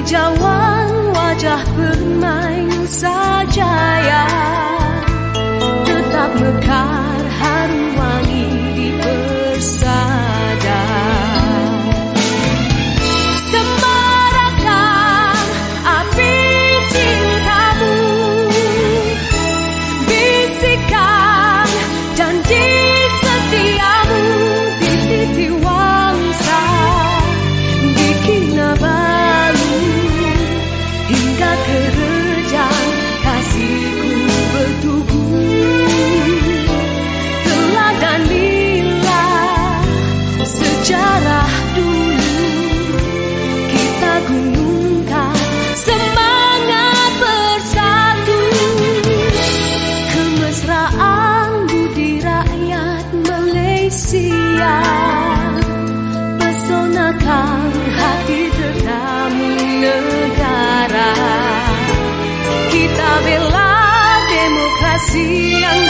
Kehijauan wajah bermain sajaya 夕阳。